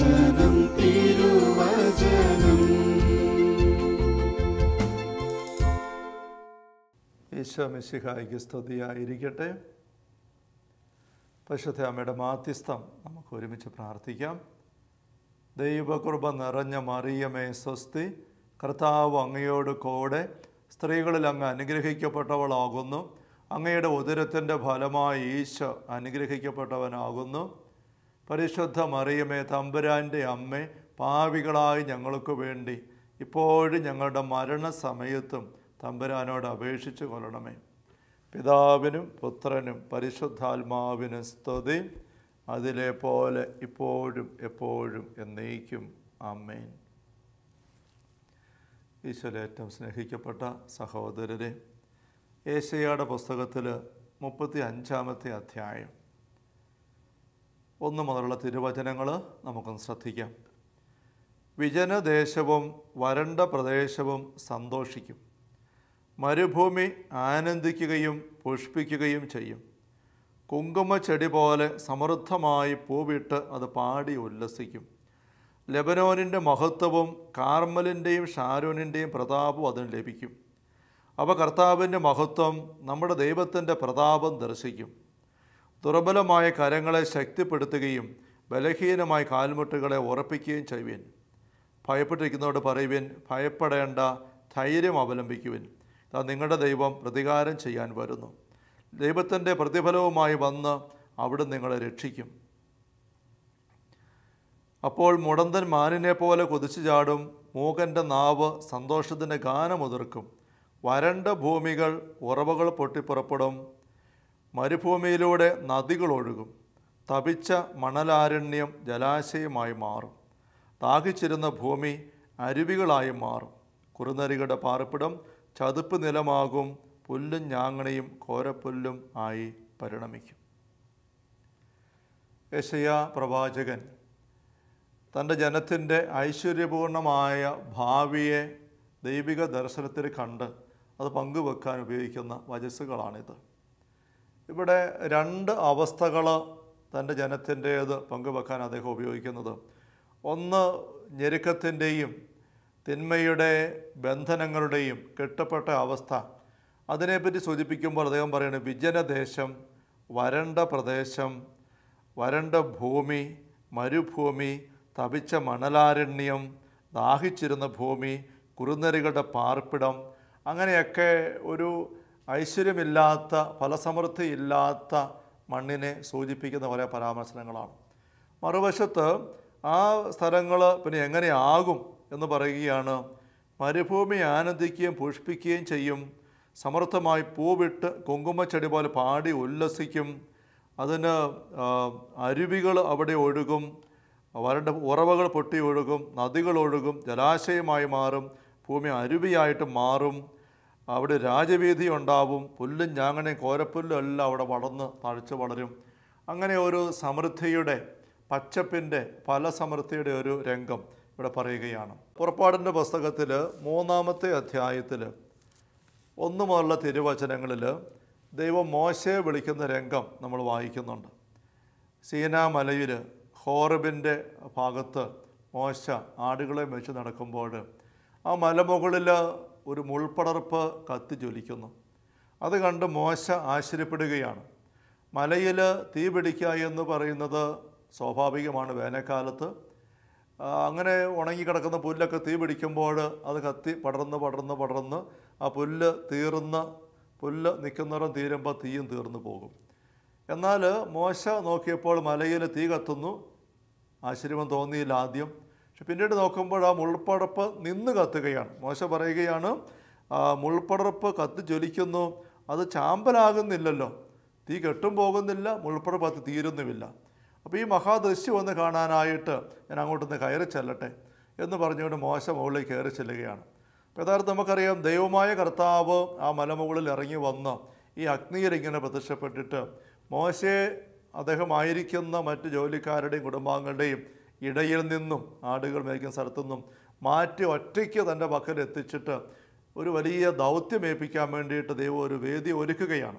തിരുവചനം. ഈശോ സ്തുതിയായിരിക്കട്ടെ. പശുദ്ധ അമ്മയുടെ മാധ്യസ്ഥം നമുക്ക് ഒരുമിച്ച് പ്രാർത്ഥിക്കാം. ദൈവകൃപ നിറഞ്ഞ മറിയമേ സ്വസ്തി. കർത്താവ് അങ്ങയോട് കൂടെ സ്ത്രീകളിൽ അങ്ങ് അനുഗ്രഹിക്കപ്പെട്ടവളാകുന്നു. അങ്ങയുടെ ഉദരത്തിന്റെ ഫലമായി ഈശോ അനുഗ്രഹിക്കപ്പെട്ടവനാകുന്നു. പരിശുദ്ധ മറിയമേ തമ്പുരാന്റെ അമ്മ പാവികളായി ഞങ്ങൾക്ക് വേണ്ടി ഇപ്പോഴും ഞങ്ങളുടെ മരണസമയത്തും തമ്പുരാനോട് അപേക്ഷിച്ചു കൊള്ളണമേ. പിതാവിനും പുത്രനും പരിശുദ്ധാത്മാവിനും സ്തുതി. അതിലെ പോലെ ഇപ്പോഴും എപ്പോഴും എന്നേക്കും. അമ്മേൻ ഈശ്വരേറ്റം സ്നേഹിക്കപ്പെട്ട സഹോദരരെ ഏശയുടെ പുസ്തകത്തിൽ മുപ്പത്തി അഞ്ചാമത്തെ അധ്യായം. ഒന്ന് മുതലുള്ള തിരുവചനങ്ങൾ നമുക്കൊന്ന് ശ്രദ്ധിക്കാം. വിജനദേശവും വരണ്ട പ്രദേശവും സന്തോഷിക്കും. മരുഭൂമി ആനന്ദിക്കുകയും പുഷ്പിക്കുകയും ചെയ്യും. കുങ്കുമ ചെടി പോലെ സമൃദ്ധമായി പൂവിട്ട് അത് പാടി ഉല്ലസിക്കും. ലെബനോനിന്റെ മഹത്വവും കാർമലിന്റെയും ഷാരൂനിന്റെയും പ്രതാപവും അതിന് ലഭിക്കും. അവ കർത്താവിന്റെ മഹത്വം നമ്മുടെ ദൈവത്തിന്റെ പ്രതാപം ദർശിക്കും. ദുർബലമായ കരങ്ങളെ ശക്തിപ്പെടുത്തുകയും ബലഹീനമായ കാൽമുട്ടുകളെ ഉറപ്പിക്കുകയും ചെയ്യുവിൻ. ഭയപ്പെട്ടിരിക്കുന്നവരോട് പറയുവിൻ ഭയപ്പെടേണ്ട ധൈര്യം അവലംബിക്കുവിൻ. അത് നിങ്ങളുടെ ദൈവം പ്രതികാരം ചെയ്യാൻ വരുന്നു. ദൈവത്തിന്റെ പ്രതിഫലവുമായി വന്ന് അവിടെ നിങ്ങളെ രക്ഷിക്കും. അപ്പോൾ മുടന്തൻ മാനിനെ പോലെ കുതിച്ചു ചാടും മൂകന്റെ നാവ് സന്തോഷത്തിന്റെ ഗാനമുതിർക്കും വരണ്ട ഭൂമികൾ ഉറവകൾ പൊട്ടിപ്പുറപ്പെടും. മരുഭൂമിയിലൂടെ നദികളൊഴുകും. തപിച്ച മണലാരണ്യം ജലാശയമായി മാറും. ദാഹിച്ചിരുന്ന ഭൂമി അരുവികളായി മാറും. കുറുനരികളുടെ പാർപ്പിടം ചതുപ്പ് നിലമാകും. പുല്ലും ഞാങ്ങണയും കോരപ്പുല്ലും ആയി പരിണമിക്കും. യശയ പ്രവാചകൻ തന്റെ ജനത്തിന്റെ ഐശ്വര്യപൂർണമായ ഭാവിയെ ദൈവിക ദർശനത്തിൽ കണ്ട് അത് പങ്കുവെക്കാൻ ഉപയോഗിക്കുന്ന വചസ്സുകളാണിത്. ഇവിടെ രണ്ട് അവസ്ഥകൾ തന്റെ ജനത്തിന്റേത് പങ്കുവെക്കാൻ അദ്ദേഹം ഉപയോഗിക്കുന്നത്. ഒന്ന് ഞെരുക്കത്തിന്റെയും തിന്മയുടെ ബന്ധനങ്ങളുടെയും കെട്ടപ്പെട്ട അവസ്ഥ. അതിനെപ്പറ്റി സൂചിപ്പിക്കുമ്പോൾ അദ്ദേഹം പറയുന്നത് വിജനദേശം വരണ്ട പ്രദേശം വരണ്ട ഭൂമി മരുഭൂമി തപിച്ച മണലാരണ്യം ദാഹിച്ചിരുന്ന ഭൂമി കുറുനരികളുടെ പാർപ്പിടം അങ്ങനെയൊക്കെ ഒരു ഐശ്വര്യമില്ലാത്ത ഫലസമൃദ്ധി ഇല്ലാത്ത മണ്ണിനെ സൂചിപ്പിക്കുന്ന കുറേ പരാമർശനങ്ങളാണ്. മറുവശത്ത് ആ സ്ഥലങ്ങൾ പിന്നെ എങ്ങനെയാകും എന്ന് പറയുകയാണ് മരുഭൂമി ആനന്ദിക്കുകയും പുഷ്പിക്കുകയും ചെയ്യും സമൃദ്ധമായി പൂവിട്ട് കുങ്കുമച്ചെടി പോലെ പാടി ഉല്ലസിക്കും അതിന് അരുവികൾ അവിടെ ഒഴുകും വരണ്ട ഉറവകൾ പൊട്ടി ഒഴുകും നദികൾ ഒഴുകും ജലാശയമായി മാറും ഭൂമി അരുവിയായിട്ട് മാറും അവിടെ രാജവീതി ഉണ്ടാവും പുല്ലും ഞാങ്ങണയും കോരപ്പുല്ലും എല്ലാം അവിടെ വളർന്ന് തഴച്ച് വളരും. അങ്ങനെ ഒരു സമൃദ്ധിയുടെ പച്ചപ്പിന്റെ ഫലസമൃദ്ധിയുടെ ഒരു രംഗം ഇവിടെ പറയുകയാണ്. പുറപ്പാടിന്റെ പുസ്തകത്തിൽ മൂന്നാമത്തെ അധ്യായത്തിൽ ഒന്നു മുതലുള്ള തിരുവചനങ്ങളിൽ ദൈവം മോശയെ വിളിക്കുന്ന രംഗം നമ്മൾ വായിക്കുന്നുണ്ട്. സീനാമലയിൽ ഹോറബിന്റെ ഭാഗത്ത് മോശ ആടുകളെ വെച്ച് നടക്കുമ്പോൾ ആ മലമുകളിൽ ഒരു മുൾപ്പടർപ്പ് കത്തി ജ്വലിക്കുന്നു. അത് കണ്ട് മോശ ആശ്ചര്യപ്പെടുകയാണ്. മലയിൽ തീ പിടിക്കുക എന്ന് പറയുന്നത് സ്വാഭാവികമാണ് വേനൽക്കാലത്ത്. അങ്ങനെ ഉണങ്ങിക്കിടക്കുന്ന പുല്ലൊക്കെ തീ പിടിക്കുമ്പോൾ അത് കത്തി പടർന്ന് പടർന്ന് പടർന്ന് ആ പുല്ല് തീർന്ന് പുല്ല് നിൽക്കുന്നിടം തീരുമ്പോൾ തീയും തീർന്നു പോകും. എന്നാൽ മോശ നോക്കിയപ്പോൾ മലയിൽ തീ കത്തുന്നു. ആശ്ചര്യം തോന്നിയില്ല ആദ്യം. പക്ഷെ പിന്നീട് നോക്കുമ്പോൾ ആ മുൾപ്പടർപ്പ് നിന്ന് കത്തുകയാണ്. മോശ പറയുകയാണ് മുൾപ്പടർപ്പ് കത്ത് ജ്വലിക്കുന്നു അത് ചാമ്പലാകുന്നില്ലല്ലോ. തീ കെട്ടും പോകുന്നില്ല മുൾപ്പടർപ്പ് അത് തീരുന്നുമില്ല. അപ്പോൾ ഈ മഹാദൃശ്യം ഒന്ന് കാണാനായിട്ട് ഞാൻ അങ്ങോട്ടൊന്ന് കയറി ചെല്ലട്ടെ എന്ന് പറഞ്ഞുകൊണ്ട് മോശ മുകളിൽ കയറി ചെല്ലുകയാണ്. അപ്പോൾ യഥാർത്ഥം നമുക്കറിയാം ദൈവമായ കർത്താവ് ആ മലമുകളിൽ ഇറങ്ങി വന്ന് ഈ അഗ്നിയിൽ ഇങ്ങനെ പ്രത്യക്ഷപ്പെട്ടിട്ട് മോശയെ അദ്ദേഹമായിരിക്കുന്ന മറ്റ് ജോലിക്കാരുടെയും കുടുംബാംഗങ്ങളുടെയും ഇടയിൽ നിന്നും ആടുകൾ മേയ്ക്കുന്ന സ്ഥലത്തു നിന്നും മാറ്റി ഒറ്റയ്ക്ക് തന്റെ പക്കൽ എത്തിച്ചിട്ട് ഒരു വലിയ ദൗത്യം ഏൽപ്പിക്കാൻ വേണ്ടിയിട്ട് ദൈവം ഒരു വേദി ഒരുക്കുകയാണ്.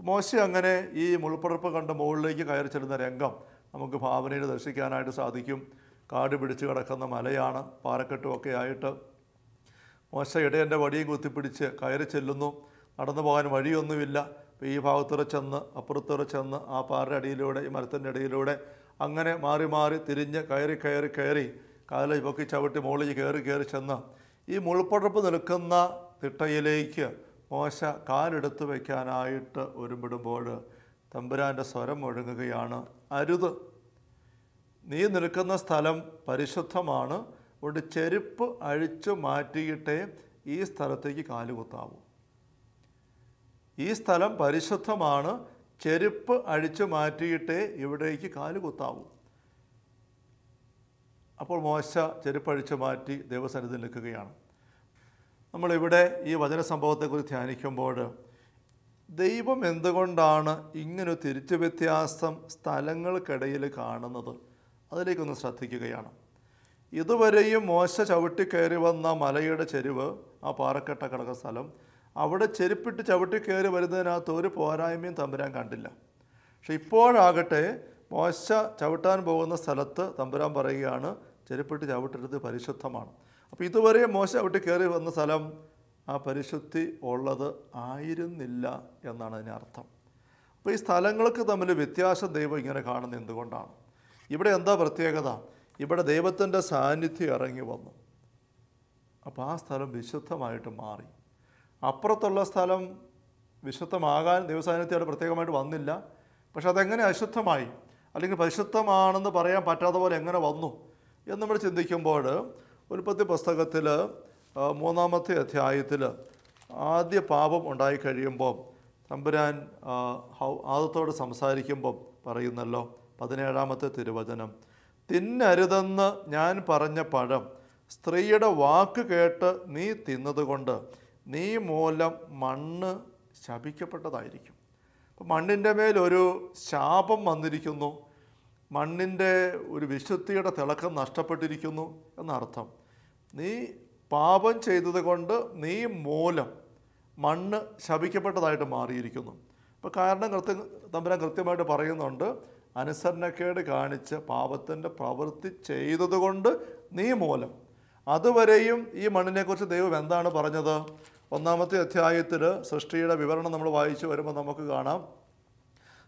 മോശ അങ്ങനെ ഈ മുൾപ്പടർപ്പ് കണ്ട മുകളിലേക്ക് കയറി ചെല്ലുന്ന രംഗം നമുക്ക് ഭാവനയിൽ ദർശിക്കാനായിട്ട് സാധിക്കും. കാട് പിടിച്ച് കിടക്കുന്ന മലയാണ് പാറക്കെട്ടുമൊക്കെ ആയിട്ട്. മോശ ഇടയന്റെ വടിയും കുത്തിപ്പിടിച്ച് കയറി ചെല്ലുന്നു. നടന്നു പോകാൻ വഴിയൊന്നുമില്ല. ഈ ഭാഗത്തുറ ചെന്ന് അപ്പുറത്തുറ ചെന്ന് ആ പാറയുടെ അടിയിലൂടെ ഈ മരത്തിന്റെ അടിയിലൂടെ അങ്ങനെ മാറി മാറി തിരിഞ്ഞ് കയറി കയറി കയറി കാല പൊക്കി ചവിട്ടി മുകളിൽ കയറി കയറി ചെന്ന് ഈ മുൾപ്പടർപ്പ് നിൽക്കുന്ന തിട്ടയിലേക്ക് മോശ കാലെടുത്ത് വയ്ക്കാനായിട്ട് ഒരുമ്പിടുമ്പോൾ തമ്പുരാന്റെ സ്വരം മുഴങ്ങുകയാണ് അരുത്. നീ നിൽക്കുന്ന സ്ഥലം പരിശുദ്ധമാണ്. അതുകൊണ്ട് ചെരുപ്പ് അഴിച്ചു മാറ്റിയിട്ടേ ഈ സ്ഥലത്തേക്ക് കാലുകുത്താവൂ ഈ സ്ഥലം പരിശുദ്ധമാണ്. ചെരുപ്പ് അഴിച്ചു മാറ്റിയിട്ടേ ഇവിടേക്ക് കാൽ കുത്താവൂ. അപ്പോൾ മോശ ചെരുപ്പ് അഴിച്ചു മാറ്റി ദൈവസന്നിധി നിൽക്കുകയാണ്. നമ്മളിവിടെ ഈ വചന സംഭവത്തെക്കുറിച്ച് ധ്യാനിക്കുമ്പോൾ ദൈവം എന്തുകൊണ്ടാണ് ഇങ്ങനെ തിരിച്ചു വ്യത്യാസം സ്ഥലങ്ങൾക്കിടയിൽ കാണുന്നത്? അതിലേക്കൊന്ന് ശ്രദ്ധിക്കുകയാണ്. ഇതുവരെയും മോശ ചവിട്ടി കയറി വന്ന മലയുടെ ചെരുവ് ആ പാറക്കെട്ട കിടക്കുന്ന സ്ഥലം അവിടെ ചെരുപ്പിട്ട് ചവിട്ടി കയറി വരുന്നതിനകത്ത് ഒരു പോരായ്മയും തമ്പുരാൻ കണ്ടില്ല. പക്ഷെ ഇപ്പോഴാകട്ടെ മോശ ചവിട്ടാൻ പോകുന്ന സ്ഥലത്ത് തമ്പുരാൻ പറയുകയാണ് ചെരുപ്പിട്ട് ചവിട്ടരുത് പരിശുദ്ധമാണ്. അപ്പോൾ ഇതുവരെ മോശ ചവിട്ടി കയറി വന്ന സ്ഥലം ആ പരിശുദ്ധി ഉള്ളത് ആയിരുന്നില്ല എന്നാണ് അതിന് അർത്ഥം. അപ്പോൾ ഈ സ്ഥലങ്ങൾക്ക് തമ്മിൽ വ്യത്യാസം ദൈവം ഇങ്ങനെ കാണുന്നത് എന്തുകൊണ്ടാണ്? ഇവിടെ എന്താ പ്രത്യേകത? ഇവിടെ ദൈവത്തിന്റെ സാന്നിധ്യം ഇറങ്ങി വന്നു. അപ്പോൾ ആ സ്ഥലം വിശുദ്ധമായിട്ട് മാറി. അപ്പുറത്തുള്ള സ്ഥലം വിശുദ്ധമാകാൻ ദൈവസാന്നിധ്യം പ്രത്യേകമായിട്ട് വന്നില്ല. പക്ഷെ അതെങ്ങനെ അശുദ്ധമായി? അല്ലെങ്കിൽ പരിശുദ്ധമാണെന്ന് പറയാൻ പറ്റാത്ത പോലെ എങ്ങനെ വന്നു? എന്ന് നമ്മൾ ചിന്തിക്കുമ്പോൾ ഉൽപ്പത്തി പുസ്തകത്തിൽ മൂന്നാമത്തെ അധ്യായത്തിൽ ആദ്യ പാപം ഉണ്ടായി കഴിയുമ്പോൾ തമ്പുരാൻ ആദത്തോട് സംസാരിക്കുമ്പോൾ പറയുന്നല്ലോ പതിനേഴാമത്തെ തിരുവചനം. തിന്നരുതെന്ന് ഞാൻ പറഞ്ഞ പഴം സ്ത്രീയുടെ വാക്ക് കേട്ട് നീ തിന്നതുകൊണ്ട് നീ മൂലം മണ്ണ് ശപിക്കപ്പെട്ടതായിരിക്കും. അപ്പം മണ്ണിന്റെ മേലൊരു ശാപം വന്നിരിക്കുന്നു. മണ്ണിന്റെ ഒരു വിശുദ്ധിയുടെ തിളക്കം നഷ്ടപ്പെട്ടിരിക്കുന്നു എന്നർത്ഥം. നീ പാപം ചെയ്തത് കൊണ്ട് നീ മൂലം മണ്ണ് ശപിക്കപ്പെട്ടതായിട്ട് മാറിയിരിക്കുന്നു. അപ്പോൾ കാരണം കൃത്യം തമ്പുരാൻ കൃത്യമായിട്ട് പറയുന്നുണ്ട് അനുസരണക്കേട് കാണിച്ച് പാപത്തിന്റെ പ്രവൃത്തി ചെയ്തതുകൊണ്ട് നീ മൂലം. അതുവരെയും ഈ മണ്ണിനെക്കുറിച്ച് ദൈവം എന്താണ് പറഞ്ഞത്? ഒന്നാമത്തെ അധ്യായത്തിൽ സൃഷ്ടിയുടെ വിവരണം നമ്മൾ വായിച്ചു വരുമ്പോൾ നമുക്ക് കാണാം.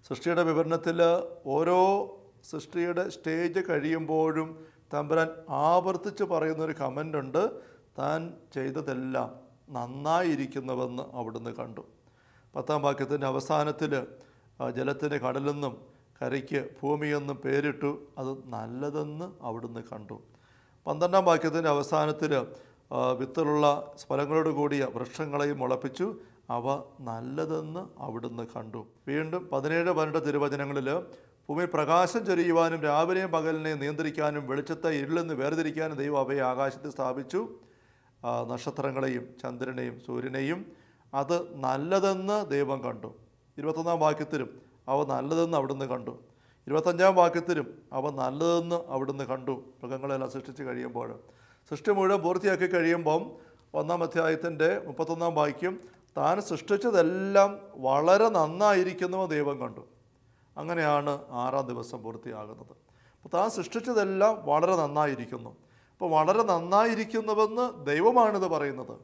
സൃഷ്ടിയുടെ വിവരണത്തിൽ ഓരോ സൃഷ്ടിയുടെ സ്റ്റേജ് കഴിയുമ്പോഴും തമ്പുരാൻ ആവർത്തിച്ച് പറയുന്നൊരു കമന്റ് ഉണ്ട്. താൻ ചെയ്തതെല്ലാം നന്നായിരിക്കുന്നുവെന്ന് അവിടുന്ന് കണ്ടു. പത്താം വാക്യത്തിന്റെ അവസാനത്തിൽ ജലത്തിന് കടലെന്നും കരയ്ക്ക് ഭൂമിയെന്നും പേരിട്ടു. അത് നല്ലതെന്ന് അവിടുന്ന് കണ്ടു. പന്ത്രണ്ടാം വാക്യത്തിന്റെ അവസാനത്തിൽ വിത്തിലുള്ള സ്ഫലങ്ങളോട് കൂടിയ വൃക്ഷങ്ങളെയും മുളപ്പിച്ചു. അവ നല്ലതെന്ന് അവിടുന്ന് കണ്ടു. വീണ്ടും പതിനേഴ് പന്ത്രണ്ട് തിരുവചനങ്ങളിൽ ഭൂമി പ്രകാശം ചൊരിയുവാനും രാവിലെയും പകലിനെയും നിയന്ത്രിക്കാനും വെളിച്ചത്തെ ഇരുളെന്ന് വേർതിരിക്കാനും ദൈവം അവയെ ആകാശത്ത് സ്ഥാപിച്ചു. നക്ഷത്രങ്ങളെയും ചന്ദ്രനെയും സൂര്യനെയും. അത് നല്ലതെന്ന് ദൈവം കണ്ടു. ഇരുപത്തൊന്നാം വാക്യത്തിലും അവ നല്ലതെന്ന് അവിടുന്ന് കണ്ടു. ഇരുപത്തഞ്ചാം വാക്യത്തിലും അവ നല്ലതെന്ന് അവിടുന്ന് കണ്ടു. മൃഗങ്ങളെല്ലാം സൃഷ്ടിച്ച് കഴിയുമ്പോൾ സൃഷ്ടി മുഴുവൻ പൂർത്തിയാക്കി കഴിയുമ്പം ഒന്നാം അധ്യായത്തിന്റെ മുപ്പത്തൊന്നാം വാക്യം താൻ സൃഷ്ടിച്ചതെല്ലാം വളരെ നന്നായിരിക്കുന്നു ദൈവം കണ്ടു. അങ്ങനെയാണ് ആറാം ദിവസം പൂർത്തിയാകുന്നത്. അപ്പോൾ താൻ സൃഷ്ടിച്ചതെല്ലാം വളരെ നന്നായിരിക്കുന്നു. അപ്പോൾ വളരെ നന്നായിരിക്കുന്നുവെന്ന് ദൈവമാണിത് പറയുന്നത്.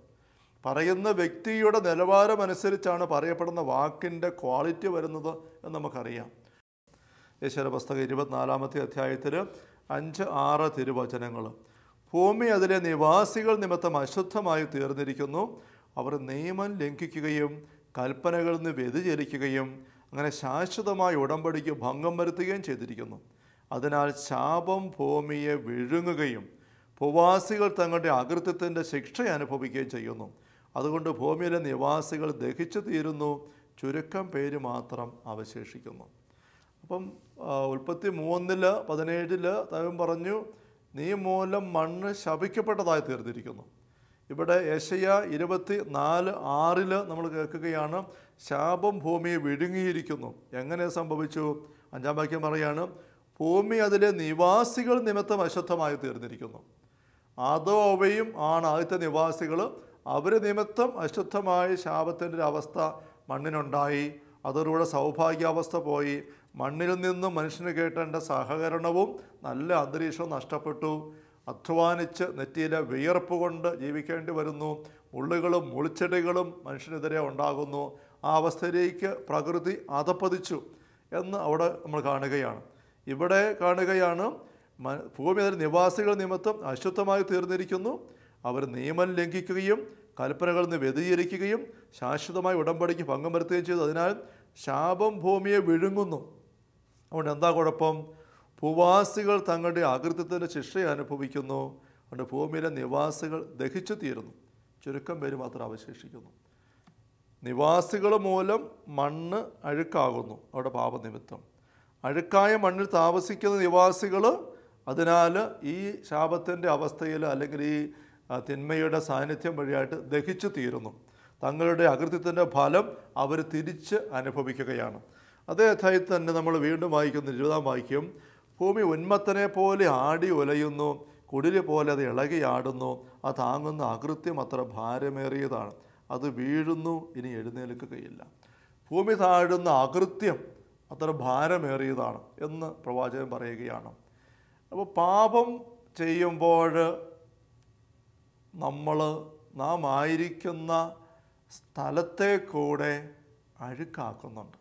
പറയുന്ന വ്യക്തിയുടെ നിലവാരമനുസരിച്ചാണ് പറയപ്പെടുന്ന വാക്കിന്റെ ക്വാളിറ്റി വരുന്നത് എന്ന് നമുക്കറിയാം. യേശുര പുസ്തകം ഇരുപത്തിനാലാമത്തെ അധ്യായത്തിൽ അഞ്ച് ആറ് തിരുവചനങ്ങൾ. ഭൂമി അതിലെ നിവാസികൾ നിമിത്തം അശുദ്ധമായി തീർന്നിരിക്കുന്നു. അവർ നിയമം ലംഘിക്കുകയും കൽപ്പനകളിൽ നിന്ന് വ്യതിചലിക്കുകയും അങ്ങനെ ശാശ്വതമായ ഉടമ്പടിക്ക് ഭംഗം വരുത്തുകയും ചെയ്തിരിക്കുന്നു. അതിനാൽ ശാപം ഭൂമിയെ വിഴുങ്ങുകയും ഭൂവാസികൾ തങ്ങളുടെ അകൃത്യത്തിന്റെ ശിക്ഷ അനുഭവിക്കുകയും ചെയ്യുന്നു. അതുകൊണ്ട് ഭൂമിയിലെ നിവാസികൾ ദഹിച്ചു തീരുന്നു. ചുരുക്കം പേര് മാത്രം അവശേഷിക്കുന്നു. അപ്പം ഉൽപ്പത്തി മൂന്നിൽ പതിനേഴിൽ ദൈവം പറഞ്ഞു നീ മൂലം മണ്ണ് ശപിക്കപ്പെട്ടതായി തീർന്നിരിക്കുന്നു. ഇവിടെ യശയ ഇരുപത്തി നാല് ആറിൽ നമ്മൾ കേൾക്കുകയാണ് ശാപം ഭൂമിയെ വിഴുങ്ങിയിരിക്കുന്നു. എങ്ങനെ സംഭവിച്ചു? അഞ്ചാം വാക്യം പറയാണ് ഭൂമി അതിലെ നിവാസികൾ നിമിത്തം അശുദ്ധമായി തീർന്നിരിക്കുന്നു. അതോ അവയും ആണ് ആദ്യത്തെ നിവാസികൾ അവർ നിമിത്തം അശുദ്ധമായ ശാപത്തിന്റെ ഒരു അവസ്ഥ മണ്ണിനുണ്ടായി. അതോടുകൂടെ സൗഭാഗ്യാവസ്ഥ പോയി. മണ്ണിൽ നിന്ന് മനുഷ്യന് കേട്ടേണ്ട സഹകരണവും നല്ല അന്തരീക്ഷവും നഷ്ടപ്പെട്ടു. അധ്വാനിച്ച് നെറ്റിയിലെ വിയർപ്പ് കൊണ്ട് ജീവിക്കേണ്ടി വരുന്നു. മുള്ളുകളും മുളിച്ചെടികളും മനുഷ്യനെതിരെ ഉണ്ടാകുന്നു. ആ അവസ്ഥയിലേക്ക് പ്രകൃതി അധപ്പതിച്ചു എന്ന് അവിടെ നമ്മൾ കാണുകയാണ്. ഇവിടെ കാണുകയാണ് ഭൂമി അതിന്റെ നിവാസികൾ നിമിത്തം അശുദ്ധമായി തീർന്നിരിക്കുന്നു. അവർ നിയമം ലംഘിക്കുകയും കൽപ്പനകളിൽ നിന്ന് വ്യതിചരിക്കുകയും ശാശ്വതമായി ഉടമ്പടിക്ക് ഭംഗം വരുത്തുകയും ചെയ്തു. അതിനാൽ ശാപം ഭൂമിയെ വിഴുങ്ങുന്നു. അതുകൊണ്ട് എന്താ കുഴപ്പം? ഭൂവാസികൾ തങ്ങളുടെ അകൃത്യത്തിന്റെ ശിക്ഷയെ അനുഭവിക്കുന്നു. അതുകൊണ്ട് ഭൂമിയിലെ നിവാസികൾ ദഹിച്ചു തീരുന്നു. ചുരുക്കം പേര് മാത്രം അവശേഷിക്കുന്നു. നിവാസികൾ മൂലം മണ്ണ് അഴുക്കാകുന്നു. അവിടെ പാപനിമിത്തം. അഴുക്കായ മണ്ണിൽ താമസിക്കുന്ന നിവാസികൾ അതിനാൽ ഈ ശാപത്തിന്റെ അവസ്ഥയിൽ അല്ലെങ്കിൽ ഈ തിന്മയുടെ സാന്നിധ്യം വഴിയായിട്ട് ദഹിച്ചു തീരുന്നു. തങ്ങളുടെ അകൃത്യത്തിന്റെ ഫലം അവർ തിരിച്ച് അനുഭവിക്കുകയാണ്. അതേ അധ്യായത്തിൽ തന്നെ നമ്മൾ വീണ്ടും വായിക്കുന്ന ഇരുപതാം വാക്യം ഭൂമി ഉന്മത്തനെ പോലെ ആടി ഉലയുന്നു കുടിൽ പോലെ അത് ഇളകിയാടുന്നു ആ താങ്ങുന്ന അകൃത്യം അത്ര ഭാരമേറിയതാണ് അത് വീഴുന്നു ഇനി എഴുന്നേൽക്കുകയില്ല. ഭൂമി താഴുന്ന അകൃത്യം അത്ര ഭാരമേറിയതാണ് എന്ന് പ്രവാചകൻ പറയുകയാണ്. അപ്പോൾ പാപം ചെയ്യുമ്പോൾ നമ്മൾ നാം ആയിരിക്കുന്ന സ്ഥലത്തെ കൂടെ അഴുക്കാക്കുന്നുണ്ട്.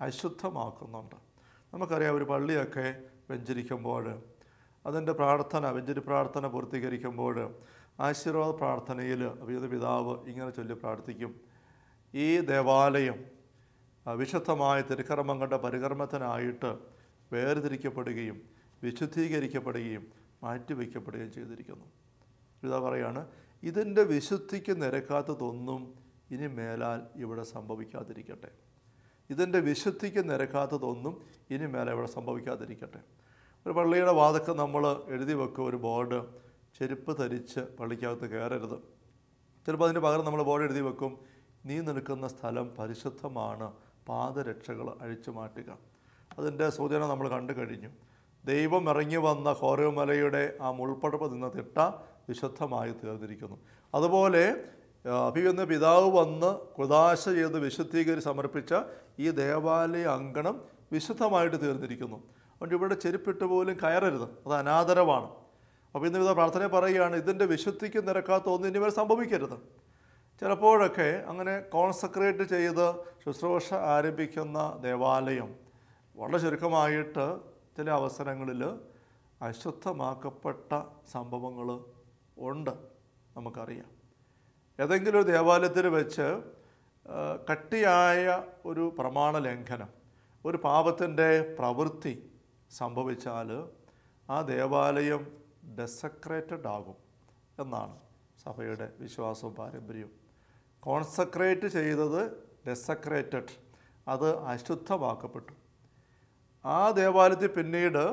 അശുദ്ധമാക്കുന്നുണ്ട്. നമുക്കറിയാം ഒരു പള്ളിയൊക്കെ വെഞ്ചരിക്കുമ്പോൾ അതിന്റെ പ്രാർത്ഥന വെഞ്ചരി പ്രാർത്ഥന പൂർത്തീകരിക്കുമ്പോൾ ആശീർവാദ പ്രാർത്ഥനയിൽ വിവിധ പിതാവ് ഇങ്ങനെ ചൊല്ലി പ്രാർത്ഥിക്കും. ഈ ദേവാലയം വിശുദ്ധമായ തിരുക്കർമ്മങ്ങളുടെ പരികർമ്മത്തിനായിട്ട് വേർതിരിക്കപ്പെടുകയും വിശുദ്ധീകരിക്കപ്പെടുകയും മാറ്റിവെക്കപ്പെടുകയും ചെയ്തിരിക്കുന്നു. പിതാവ് പറയാണ് ഇതിന്റെ വിശുദ്ധിക്ക് നിരക്കാത്തതൊന്നും ഇനി മേലാൽ ഇവിടെ സംഭവിക്കാതിരിക്കട്ടെ. ഇതിന്റെ വിശുദ്ധിക്ക് നിരക്കാത്തതൊന്നും ഇനി മേലെ ഇവിടെ സംഭവിക്കാതിരിക്കട്ടെ. ഒരു പള്ളിയുടെ വാതക്കം നമ്മൾ എഴുതി വെക്കുക ഒരു ബോർഡ് ചെരുപ്പ് ധരിച്ച് പള്ളിക്കകത്ത് കയറരുത്. ചിലപ്പോൾ അതിന് പകരം നമ്മൾ ബോർഡ് എഴുതി വെക്കും. നീ നിൽക്കുന്ന സ്ഥലം പരിശുദ്ധമാണ് പാദരക്ഷകൾ അഴിച്ചു മാറ്റുക. അതിന്റെ സൂചന നമ്മൾ കണ്ടു കഴിഞ്ഞു. ദൈവം ഇറങ്ങി വന്ന ഹോരമലയുടെ ആ മുൾപ്പടപ്പ് നിന്ന തിട്ട വിശുദ്ധമായി തീർന്നിരിക്കുന്നു. അതുപോലെ ആ, അഭിവന്ന പിതാവ് വന്ന് കുദാശ ചെയ്ത് വിശുദ്ധീകരി സമർപ്പിച്ച ഈ ദേവാലയ അങ്കണം വിശുദ്ധമായിട്ട് തീർന്നിരിക്കുന്നു. അതുകൊണ്ട് ഇവിടെ ചെരുപ്പിട്ട് പോലും കയറരുത്. അത് അനാദരവാണ്. അപ്പോൾ ഇന്ന് വിധ പ്രാർത്ഥന പറയുകയാണ് ഇതിന്റെ വിശുദ്ധിക്ക് നിരക്കാത്ത ഒന്നും ഇനി വരെ സംഭവിക്കരുത്. ചിലപ്പോഴൊക്കെ അങ്ങനെ കോൺസെൻട്രേറ്റ് ചെയ്ത് ശുശ്രൂഷ ആരംഭിക്കുന്ന ദേവാലയം വളരെ ചുരുക്കമായിട്ട് ചില അവസരങ്ങളിൽ അശുദ്ധമാക്കപ്പെട്ട സംഭവങ്ങൾ ഉണ്ട് നമുക്കറിയാം. ഏതെങ്കിലും ഒരു ദേവാലയത്തിൽ വെച്ച് കട്ടിയായ ഒരു പ്രമാണ ലംഘനം ഒരു പാപത്തിന്റെ പ്രവൃത്തി സംഭവിച്ചാൽ ആ ദേവാലയം ഡെസക്രേറ്റഡ് ആകും എന്നാണ് സഭയുടെ വിശ്വാസവും പാരമ്പര്യവും. കോൺസക്രേറ്റ് ചെയ്തത് ഡെസക്രേറ്റഡ് അത് അശുദ്ധമാക്കപ്പെട്ടു. ആ ദേവാലയത്തിൽ പിന്നീട്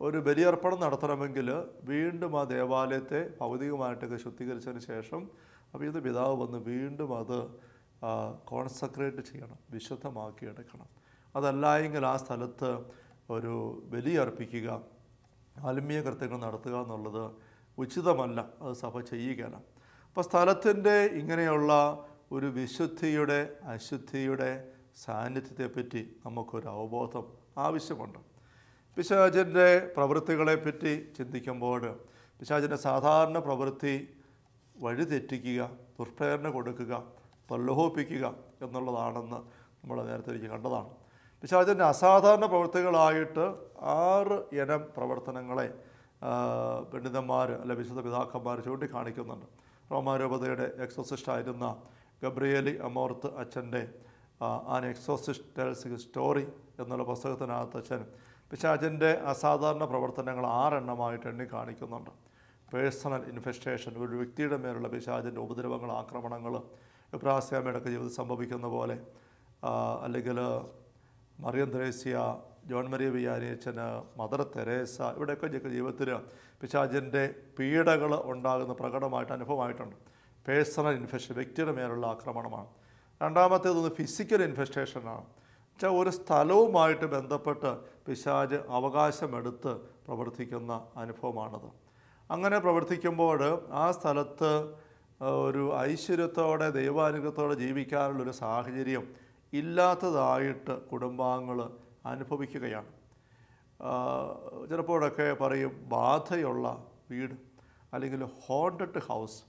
ഒരു ബലിയർപ്പണം നടത്തണമെങ്കിൽ വീണ്ടും ആ ദേവാലയത്തെ ഭൗതികമായിട്ടൊക്കെ ശുദ്ധീകരിച്ചതിന് ശേഷം അപ്പോൾ ഇത് പിതാവ് വന്ന് വീണ്ടും അത് കോൺസെൻട്രേറ്റ് ചെയ്യണം വിശുദ്ധമാക്കി എടുക്കണം. അതല്ലായെങ്കിൽ ആ സ്ഥലത്ത് ഒരു ബലി അർപ്പിക്കുക ആത്മീയ കൃത്യങ്ങൾ നടത്തുക എന്നുള്ളത് ഉചിതമല്ല. അത് സഭ ചെയ്യുകയാണ് അപ്പോൾ സ്ഥലത്തിന്റെ ഇങ്ങനെയുള്ള ഒരു വിശുദ്ധിയുടെ അശുദ്ധിയുടെ സാന്നിധ്യത്തെപ്പറ്റി നമുക്കൊരു അവബോധം ആവശ്യമുണ്ട്. പിശാചിന്റെ പ്രവൃത്തികളെപ്പറ്റി ചിന്തിക്കുമ്പോൾ പിശാചിന്റെ സാധാരണ പ്രവൃത്തി വഴിതെറ്റിക്കുക ദുഷ്പ്രേരണ കൊടുക്കുക പ്രലോഭിപ്പിക്കുക എന്നുള്ളതാണെന്ന് നമ്മൾ നേരത്തെ എനിക്ക് കണ്ടതാണ്. പിശാചിന്റെ അസാധാരണ പ്രവൃത്തികളായിട്ട് ആറ് ഇനം പ്രവർത്തനങ്ങളെ പണ്ഡിതന്മാർ അല്ലെ വിശുദ്ധ പിതാക്കന്മാർ ചൂണ്ടിക്കാണിക്കുന്നുണ്ട്. റോമാരൂപതയുടെ എക്സോസിസ്റ്റ് ആയിരുന്ന ഗബ്രിയലി അമോർത്ത് അച്ഛന്റെ ആൻ എക്സോസിസ്റ്റ് ടെൽസ് സ്റ്റോറി എന്നുള്ള പുസ്തകത്തിനകത്ത് അച്ഛൻ പിശാചിന്റെ അസാധാരണ പ്രവർത്തനങ്ങൾ ആറെണ്ണമായിട്ട് എണ്ണി കാണിക്കുന്നുണ്ട് പേഴ്സണൽ ഇൻഫെസ്റ്റേഷൻ ഒരു വ്യക്തിയുടെ മേലുള്ള പിശാചിന്റെ ഉപദ്രവങ്ങൾ ആക്രമണങ്ങൾ ഇബ്രാസ്യാമയുടെ ജീവിതം സംഭവിക്കുന്ന പോലെ അല്ലെങ്കിൽ മറിയം ത്രേസ്യ ജോൺ മരിയ വിയാനിയച്ചന് മദർ തെരേസ ഇവിടെയൊക്കെ ജീവിതത്തിൽ പിശാചിന്റെ പീഡകൾ ഉണ്ടാകുന്ന പ്രകടമായിട്ട് അനുഭവമായിട്ടുണ്ട്. പേഴ്സണൽ ഇൻഫെക്ഷൻ വ്യക്തിയുടെ മേലുള്ള ആക്രമണമാണ്. രണ്ടാമത്തേതൊന്ന് ഫിസിക്കൽ ഇൻഫെസ്റ്റേഷനാണ്. വെച്ചാൽ ഒരു സ്ഥലവുമായിട്ട് ബന്ധപ്പെട്ട് പിശാജ് അവകാശമെടുത്ത് പ്രവർത്തിക്കുന്ന അനുഭവമാണത്. അങ്ങനെ പ്രവർത്തിക്കുമ്പോൾ ആ സ്ഥലത്ത് ഒരു ഐശ്വര്യത്തോടെ ദൈവാനുഗ്രഹത്തോടെ ജീവിക്കാനുള്ളൊരു സാഹചര്യം ഇല്ലാത്തതായിട്ട് കുടുംബാംഗങ്ങൾ അനുഭവിക്കുകയാണ്. ചിലപ്പോഴൊക്കെ പറയും ബാധയുള്ള വീട് അല്ലെങ്കിൽ ഹോണ്ടഡ് ഹൗസ്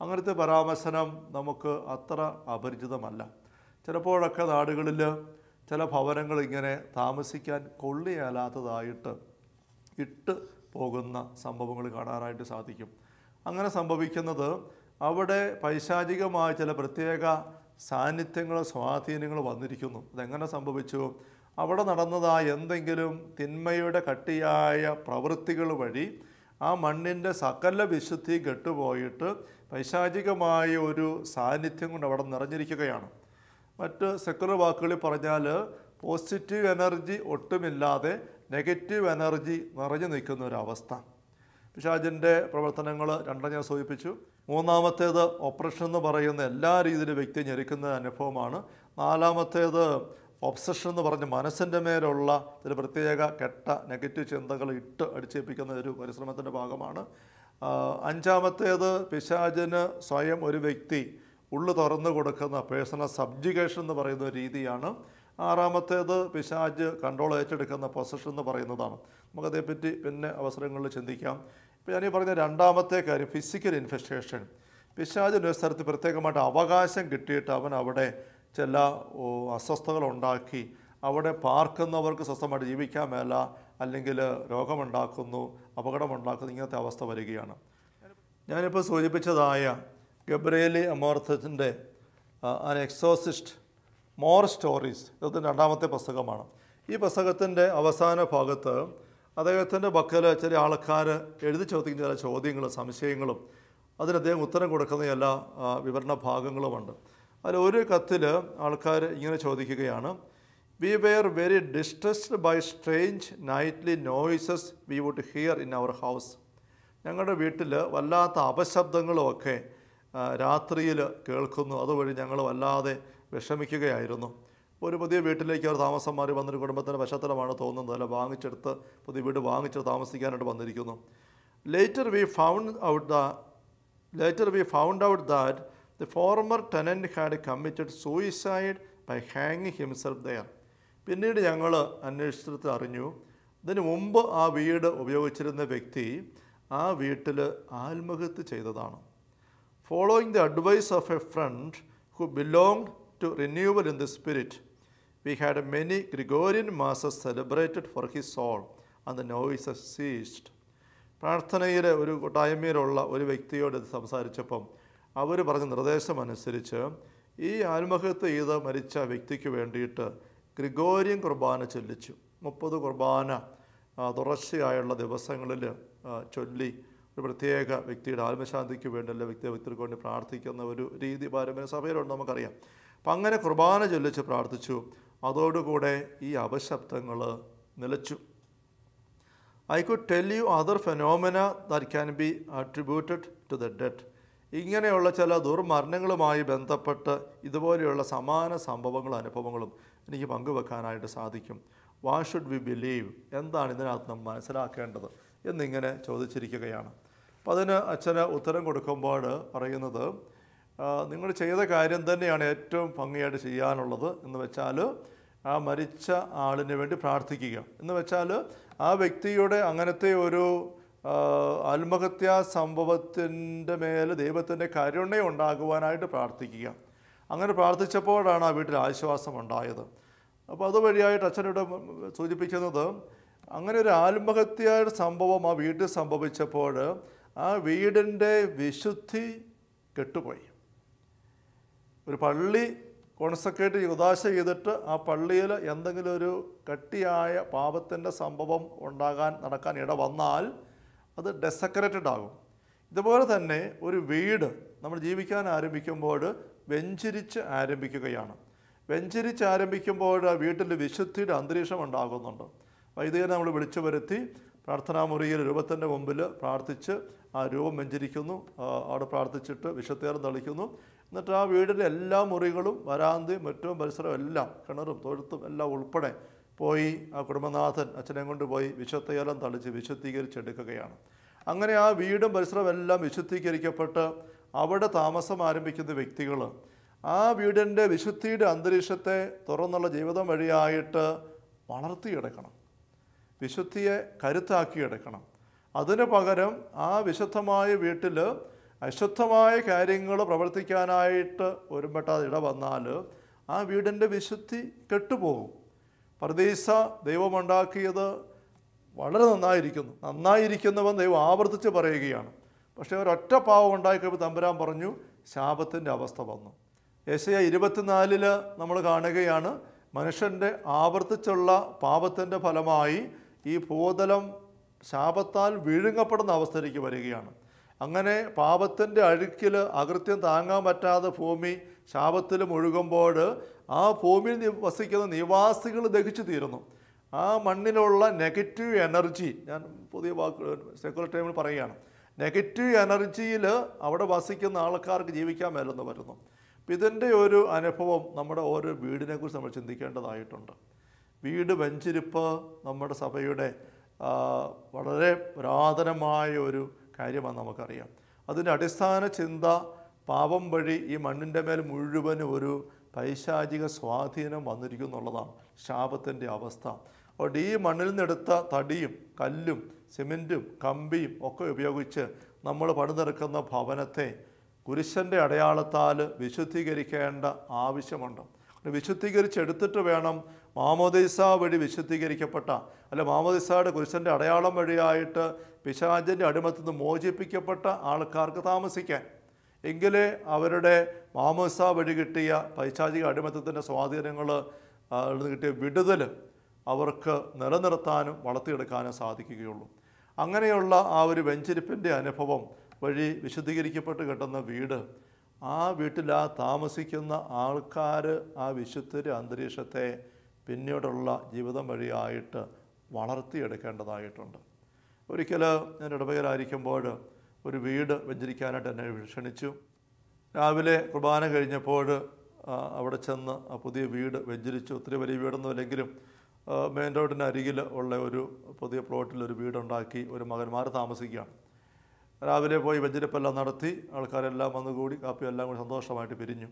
അങ്ങനത്തെ പരാമർശനം നമുക്ക് അത്ര അപരിചിതമല്ല. ചിലപ്പോഴൊക്കെ നാടുകളിൽ ചില ഭവനങ്ങൾ ഇങ്ങനെ താമസിക്കാൻ കൊള്ളിയാലാത്തതായിട്ട് ഇട്ട് പോകുന്ന സംഭവങ്ങൾ കാണാനായിട്ട് സാധിക്കും. അങ്ങനെ സംഭവിക്കുന്നത് അവിടെ പൈശാചികമായ ചില പ്രത്യേക സാന്നിധ്യങ്ങളോ സ്വാധീനങ്ങളോ വന്നിരിക്കുന്നു. അതെങ്ങനെ സംഭവിച്ചു? അവിടെ നടന്നതായ എന്തെങ്കിലും തിന്മയുടെ കട്ടിയായ പ്രവൃത്തികൾ വഴി ആ മണ്ണിന്റെ സകല വിശുദ്ധി കെട്ടുപോയിട്ട് പൈശാചികമായ ഒരു സാന്നിധ്യം കൊണ്ട് അവിടെ നിറഞ്ഞിരിക്കുകയാണ്. മറ്റ് സെക്കുലർ വാക്കുകളിൽ പറഞ്ഞാൽ പോസിറ്റീവ് എനർജി ഒട്ടുമില്ലാതെ നെഗറ്റീവ് എനർജി നിറഞ്ഞു നിൽക്കുന്ന ഒരു അവസ്ഥ. പിശാജിന്റെ പ്രവർത്തനങ്ങൾ രണ്ടെണ്ണം ഞാൻ സൂചിപ്പിച്ചു. മൂന്നാമത്തേത് ഓപ്പറേഷൻ എന്ന് പറയുന്ന എല്ലാ രീതിയിലും വ്യക്തി ഞെരുക്കുന്ന അനുഭവമാണ്. നാലാമത്തേത് ഒബ്സഷൻ എന്ന് പറഞ്ഞ് മനസ്സിന്റെ മേലുള്ള ചില പ്രത്യേക കെട്ട നെഗറ്റീവ് ചിന്തകൾ ഇട്ട് അടിച്ചേൽപ്പിക്കുന്ന ഒരു പരിശ്രമത്തിന്റെ ഭാഗമാണ്. അഞ്ചാമത്തേത് പിശാചിന് സ്വയം ഒരു വ്യക്തി ഉള്ളു തുറന്നു കൊടുക്കുന്ന പേഴ്സണൽ സബ്ജുഗേഷൻ എന്ന് പറയുന്ന രീതിയാണ്. ആറാമത്തേത് പിശാജ് കൺട്രോൾ ഏറ്റെടുക്കുന്ന പൊസഷൻ എന്ന് പറയുന്നതാണ്. നമുക്കതേപ്പറ്റി പിന്നെ അവസരങ്ങളിൽ ചിന്തിക്കാം. ഇപ്പോൾ ഞാനീ പറഞ്ഞ രണ്ടാമത്തെ കാര്യം ഫിസിക്കൽ ഇൻഫെസ്റ്റേഷൻ പിശാജിന് ഒരു സ്ഥലത്ത് പ്രത്യേകമായിട്ട് അവകാശം കിട്ടിയിട്ട് അവൻ അവിടെ ചില അസ്വസ്ഥതകളുണ്ടാക്കി അവിടെ പാർക്കുന്നവർക്ക് സ്വസ്ഥമായിട്ട് ജീവിക്കാൻ മേല അല്ലെങ്കിൽ രോഗമുണ്ടാക്കുന്നു അപകടമുണ്ടാക്കുന്നു ഇങ്ങനത്തെ അവസ്ഥ വരികയാണ്. ഞാനിപ്പോൾ സൂചിപ്പിച്ചതായ ഗബ്രേലി അമോർത്തത്തിന്റെ ആൻ എക്സോസിസ്റ്റ് മോർ സ്റ്റോറീസ് ഇത് രണ്ടാമത്തെ പുസ്തകമാണ്. ഈ പുസ്തകത്തിന്റെ അവസാന ഭാഗത്ത് അദ്ദേഹത്തിന്റെ പക്കൽ ചില ആൾക്കാർ എഴുതി ചോദിക്കുന്ന ചില ചോദ്യങ്ങളും സംശയങ്ങളും അതിന് അദ്ദേഹം ഉത്തരം കൊടുക്കുന്ന എല്ലാ വിവരണ ഭാഗങ്ങളുമുണ്ട്. അതിൽ ഒരു കത്തിൽ ആൾക്കാർ ഇങ്ങനെ ചോദിക്കുകയാണ് we were very distressed by strange nightly noises we would hear in our house ഞങ്ങളുടെ വീട്ടിൽ വല്ലാത്ത അപശബ്ദങ്ങളുമൊക്കെ രാത്രിയിൽ കേൾക്കുന്നു. അതുവഴി ഞങ്ങൾ വല്ലാതെ വിഷമിക്കുകയായിരുന്നു. ഒരു പുതിയ വീട്ടിലേക്ക് അവർ താമസം മാറി വന്നൊരു കുടുംബത്തിന്റെ പശ്ചാത്തലമാണ് തോന്നുന്നത്. അല്ല വാങ്ങിച്ചെടുത്ത് പുതിയ വീട് വാങ്ങിച്ച് താമസിക്കാനായിട്ട് വന്നിരിക്കുന്നു. Later we found out the later we found out that the former tenant had committed suicide by ഹാങ്ങിങ് ഹിംസെൽഫ് ദയർ പിന്നീട് ഞങ്ങൾ അന്വേഷണത്തിൽ അറിഞ്ഞു. ഇതിനു മുമ്പ് ആ വീട് ഉപയോഗിച്ചിരുന്ന വ്യക്തി ആ വീട്ടിൽ ആത്മഹത്യ ചെയ്തതാണ്. Following the advice of a friend who belonged to renewal in the spirit we had many Gregorian masses celebrated for his soul and the noises ceased പ്രാർത്ഥനയിൽ ഒരു കൂട്ടായ്മയിലുള്ള ഒരു വ്യക്തിയോട് ഇത് സംസാരിച്ചപ്പം അവർ പറഞ്ഞ നിർദ്ദേശം അനുസരിച്ച് ഈ ആത്മഹത്യ ചെയ്ത് മരിച്ച വ്യക്തിക്ക് വേണ്ടിയിട്ട് ഗ്രിഗോരിയൻ കുർബാന ചൊല്ലിച്ചു. മുപ്പത് കുർബാന തുടർച്ചയായുള്ള ദിവസങ്ങളിൽ ചൊല്ലി ഒരു പ്രത്യേക വ്യക്തിയുടെ ആത്മശാന്തിക്ക് വേണ്ടി അല്ല വ്യക്തി വ്യക്തികൾക്ക് വേണ്ടി പ്രാർത്ഥിക്കുന്ന ഒരു രീതി പാരമ്പര്യ സഭയിലുണ്ട് നമുക്കറിയാം. അപ്പം അങ്ങനെ കുർബാന ചൊല്ലിച്ച് പ്രാർത്ഥിച്ചു. അതോടുകൂടെ ഈ അപശബ്ദങ്ങൾ നിലച്ചു. I could tell you other phenomena that can be attributed to the dead ഇങ്ങനെയുള്ള ചില ദുർമരണങ്ങളുമായി ബന്ധപ്പെട്ട് ഇതുപോലെയുള്ള സമാന സംഭവങ്ങളും അനുഭവങ്ങളും എനിക്ക് പങ്കുവെക്കാനായിട്ട് സാധിക്കും. വാ ഷുഡ് വി ബിലീവ് എന്താണ് ഇതിനകത്ത് നാം മനസ്സിലാക്കേണ്ടത് എന്നിങ്ങനെ ചോദിച്ചിരിക്കുകയാണ്. അപ്പം അതിന് അച്ഛന് ഉത്തരം കൊടുക്കുമ്പോൾ പറയുന്നത് നിങ്ങൾ ചെയ്ത കാര്യം തന്നെയാണ് ഏറ്റവും ഭംഗിയായിട്ട് ചെയ്യാനുള്ളത് എന്ന് വെച്ചാൽ ആ മരിച്ച ആളിന് വേണ്ടി പ്രാർത്ഥിക്കുക. എന്ന് വെച്ചാൽ ആ വ്യക്തിയുടെ അങ്ങനത്തെ ഒരു ആത്മഹത്യാ സംഭവത്തിന്റെ മേൽ ദൈവത്തിന്റെ കരുണ ഉണ്ടാകുവാനായിട്ട് പ്രാർത്ഥിക്കുക. അങ്ങനെ പ്രാർത്ഥിച്ചപ്പോഴാണ് ആ വീട്ടിൽ ആശ്വാസം ഉണ്ടായത്. അപ്പോൾ അതുവഴിയായിട്ട് അച്ഛനോട് സൂചിപ്പിക്കുന്നത് അങ്ങനെ ഒരു ആത്മഹത്യയുടെ സംഭവം ആ വീട്ടിൽ സംഭവിച്ചപ്പോൾ ആ വീടിന്റെ വിശുദ്ധി കെട്ടുപോയി. ഒരു പള്ളി കോൺസെൻട്രേറ്റ് ഉദാശ ചെയ്തിട്ട് ആ പള്ളിയിൽ എന്തെങ്കിലും ഒരു കട്ടിയായ പാപത്തിന്റെ സംഭവം ഉണ്ടാകാൻ നടക്കാൻ ഇട വന്നാൽ അത് ഡെസക്രേറ്റഡ് ആകും. ഇതുപോലെ തന്നെ ഒരു വീട് നമ്മൾ ജീവിക്കാൻ ആരംഭിക്കുമ്പോൾ വെഞ്ചരിച്ച് ആരംഭിക്കുകയാണ്. വെഞ്ചരിച്ച് ആരംഭിക്കുമ്പോൾ വീട്ടിൽ വിശുദ്ധിയുടെ അന്തരീക്ഷം ഉണ്ടാകുന്നുണ്ട്. വൈദികനെ നമ്മൾ വിളിച്ചു വരുത്തി പ്രാർത്ഥനാ മുറിയിൽ രൂപത്തിന്റെ മുമ്പിൽ പ്രാർത്ഥിച്ച് ആ രൂപം വെഞ്ചരിക്കുന്നു. അവിടെ പ്രാർത്ഥിച്ചിട്ട് വിശുദ്ധേരം തളിക്കുന്നു. എന്നിട്ട് ആ വീടിന്റെ എല്ലാ മുറികളും വരാന്തയും മറ്റും പരിസരവും എല്ലാം കിണറും തൊഴുത്തും എല്ലാം ഉൾപ്പെടെ പോയി ആ കുടുംബനാഥൻ അച്ഛനെ കൊണ്ട് പോയി വിശുദ്ധേലം തളിച്ച് വിശുദ്ധീകരിച്ചെടുക്കുകയാണ്. അങ്ങനെ ആ വീടും പരിസരവും എല്ലാം വിശുദ്ധീകരിക്കപ്പെട്ട് അവിടെ താമസം ആരംഭിക്കുന്ന വ്യക്തികൾ ആ വീടിന്റെ വിശുദ്ധിയുടെ അന്തരീക്ഷത്തെ തുറന്നുള്ള ജീവിതം വഴിയായിട്ട് വളർത്തിയെടുക്കണം. വിശുദ്ധിയെ കരുത്താക്കിയെടുക്കണം. അതിന് പകരം ആ വിശുദ്ധമായ വീട്ടിൽ അശുദ്ധമായ കാര്യങ്ങൾ പ്രവർത്തിക്കാനായിട്ട് ഒരുമ്പെട്ടാതെ ഇട വന്നാൽ ആ വീടിന്റെ വിശുദ്ധി കെട്ടുപോകും. പ്രതീസ ദൈവമുണ്ടാക്കിയത് വളരെ നന്നായിരിക്കുന്നു. നന്നായിരിക്കുന്നവൻ ദൈവം ആവർത്തിച്ച് പറയുകയാണ്. പക്ഷേ ഒരൊറ്റ പാവം ഉണ്ടാക്കിയപ്പോൾ തമ്പുരാൻ പറഞ്ഞു ശാപത്തിന്റെ അവസ്ഥ വന്നു. യേശയ ഇരുപത്തിനാലിൽ നമ്മൾ കാണുകയാണ് മനുഷ്യന്റെ ആവർത്തിച്ചുള്ള പാപത്തിന്റെ ഫലമായി ഈ ഭൂതലം ശാപത്താൽ വിഴുങ്ങപ്പെടുന്ന അവസ്ഥയിലേക്ക് വരികയാണ്. അങ്ങനെ പാപത്തിന്റെ അഴുക്കിൽ അകൃത്യം താങ്ങാൻ പറ്റാതെ ഭൂമി ശാപത്തിൽ മുഴുകുമ്പോൾ ആ ഭൂമിയിൽ വസിക്കുന്ന നിവാസികൾ ദഹിച്ചു തീരുന്നു. ആ മണ്ണിലുള്ള നെഗറ്റീവ് എനർജി ഞാൻ പുതിയ വാക്ക് സെക്കുലർ ടൈമിൽ പറയുകയാണ്. നെഗറ്റീവ് എനർജിയിൽ അവിടെ വസിക്കുന്ന ആൾക്കാർക്ക് ജീവിക്കാൻ മേലെന്ന് വരുന്നു. ഇതിന്റെ ഒരു അനുഭവം നമ്മുടെ ഓരോ വീടിനെക്കുറിച്ച് നമ്മൾ ചിന്തിക്കേണ്ടതായിട്ടുണ്ട്. വീട് വെഞ്ചിരിപ്പ് നമ്മുടെ സഭയുടെ വളരെ പുരാതനമായ ഒരു കാര്യമാണ് നമുക്കറിയാം. അതിന്റെ അടിസ്ഥാന ചിന്ത പാപം വഴി ഈ മണ്ണിന്റെ മേൽ മുഴുവനും ഒരു പൈശാചിക സ്വാധീനം വന്നിരിക്കും എന്നുള്ളതാണ് ശാപത്തിന്റെ അവസ്ഥ. അതുകൊണ്ട് ഈ മണ്ണിൽ നിന്നെടുത്ത തടിയും കല്ലും സിമെന്റും കമ്പിയും ഒക്കെ ഉപയോഗിച്ച് നമ്മൾ പണിതെടുക്കുന്ന ഭവനത്തെ കുരിശന്റെ അടയാളത്താൽ വിശുദ്ധീകരിക്കേണ്ട ആവശ്യമുണ്ട്. വിശുദ്ധീകരിച്ചെടുത്തിട്ട് വേണം മാമോദിസ വഴി വിശുദ്ധീകരിക്കപ്പെട്ട. അല്ല മാമോദിസയുടെ കുരിശന്റെ അടയാളം വഴിയായിട്ട് പിശാചിന്റെ അടിമത്തിൽ നിന്ന് മോചിപ്പിക്കപ്പെട്ട ആൾക്കാർക്ക് താമസിക്കാൻ. എങ്കിലേ അവരുടെ മാമോദിസ വഴി കിട്ടിയ പൈശാചിക അടിമത്തത്തിന്റെ സ്വാധീനങ്ങൾ കിട്ടിയ വിടുതൽ അവർക്ക് നിലനിർത്താനും വളർത്തിയെടുക്കാനും സാധിക്കുകയുള്ളൂ. അങ്ങനെയുള്ള ആ ഒരു വെഞ്ചരിപ്പിന്റെ അനുഭവം വഴി വിശുദ്ധീകരിക്കപ്പെട്ട് കിട്ടുന്ന വീട് ആ വീട്ടിൽ ആ താമസിക്കുന്ന ആൾക്കാർ ആ വിശുദ്ധ അന്തരീക്ഷത്തെ പിന്നീടുള്ള ജീവിതം വഴിയായിട്ട് വളർത്തിയെടുക്കേണ്ടതായിട്ടുണ്ട്. ഒരിക്കൽ ഞാൻ ഇടവകയിലായിരിക്കുമ്പോൾ ഒരു വീട് വെഞ്ചരിക്കാനായിട്ട് എന്നെ ക്ഷണിച്ചു. രാവിലെ കുർബാന കഴിഞ്ഞപ്പോൾ അവിടെ ചെന്ന് ആ പുതിയ വീട് വെഞ്ചരിച്ചു. ഒത്തിരി വലിയ വീടൊന്നും അല്ലെങ്കിലും മെയിൻ റോഡിന് അരികിൽ ഉള്ള ഒരു പുതിയ പ്ലോട്ടിൽ ഒരു വീടുണ്ടാക്കി ഒരു മകന്മാർ താമസിക്കുകയാണ്. രാവിലെ പോയി വെഞ്ചരിപ്പെല്ലാം നടത്തി ആൾക്കാരെല്ലാം വന്നുകൂടി കാപ്പി എല്ലാം കൂടി സന്തോഷമായിട്ട് പിരിഞ്ഞു.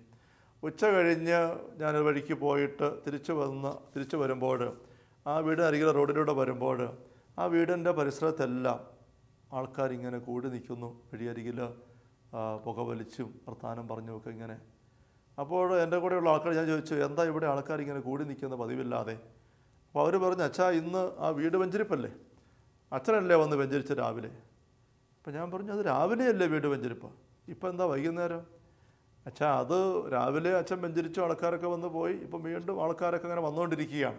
ഉച്ച കഴിഞ്ഞ് ഞാൻ വഴിക്ക് പോയിട്ട് തിരിച്ചു വന്ന് തിരിച്ചു വരുമ്പോൾ ആ വീട് അരികിലെ റോഡിലൂടെ വരുമ്പോൾ ആ വീടിന്റെ പരിസരത്തെല്ലാം ആൾക്കാരിങ്ങനെ കൂടി നിൽക്കുന്നു. വഴിയരികിൽ പുക പുകവലിച്ചും വർത്താനം പറഞ്ഞുമൊക്കെ ഇങ്ങനെ. അപ്പോൾ എന്റെ കൂടെയുള്ള ആൾക്കാർ ഞാൻ ചോദിച്ചു എന്താ ഇവിടെ ആൾക്കാർ ഇങ്ങനെ കൂടി നിൽക്കുന്ന പതിവില്ലാതെ? അപ്പോൾ അവർ പറഞ്ഞു അച്ഛാ ഇന്ന് ആ വീട് വെഞ്ചരിപ്പല്ലേ? അച്ഛനല്ലേ വന്ന് വെഞ്ചരിച്ച് രാവിലെ? അപ്പം ഞാൻ പറഞ്ഞു അത് രാവിലെയല്ലേ വീട് വെഞ്ചരിപ്പ്? ഇപ്പം എന്താ വൈകുന്നേരം? അച്ഛാ അത് രാവിലെ അച്ഛൻ വെഞ്ചരിച്ചു ആൾക്കാരൊക്കെ വന്ന് പോയി. ഇപ്പം വീണ്ടും ആൾക്കാരൊക്കെ അങ്ങനെ വന്നുകൊണ്ടിരിക്കുകയാണ്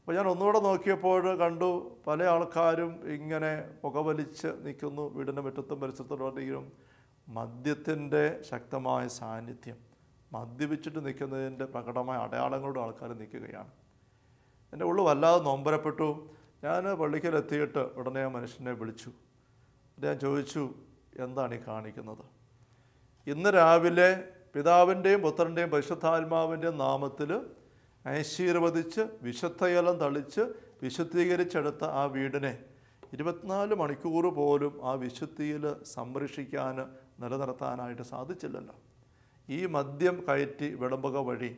അപ്പോൾ ഞാൻ ഒന്നുകൂടെ നോക്കിയപ്പോൾ കണ്ടു പല ആൾക്കാരും ഇങ്ങനെ പുകവലിച്ച് നിൽക്കുന്നു വീടിന്റെ മുറ്റത്തും പരിസരത്തുള്ളവരുടെയും മദ്യത്തിന്റെ ശക്തമായ സാന്നിധ്യം. മദ്യപിച്ചിട്ട് നിൽക്കുന്നതിന്റെ പ്രകടമായ അടയാളങ്ങളോട് ആൾക്കാർ നിൽക്കുകയാണ്. എന്റെ ഉള്ളു വല്ലാതെ നൊമ്പരപ്പെട്ടു. ഞാൻ പള്ളിക്കലെത്തിയിട്ട് ഉടനെ ആ മനുഷ്യനെ വിളിച്ചു. ഞാൻ ചോദിച്ചു എന്താണ് ഈ കാണിക്കുന്നത്? ഇന്ന് രാവിലെ പിതാവിന്റെയും പുത്രന്റെയും പരിശുദ്ധാത്മാവിന്റെയും നാമത്തിൽ ആശീർവദിച്ച് വിശുദ്ധയലം തളിച്ച് വിശുദ്ധീകരിച്ചെടുത്ത ആ വീടിനെ ഇരുപത്തിനാല് മണിക്കൂർ പോലും ആ വിശുദ്ധിയിൽ സംരക്ഷിക്കാൻ നിലനിർത്താനായിട്ട് സാധിച്ചില്ലല്ലോ. ഈ മദ്യം കയറ്റി വിളമ്പുക വഴി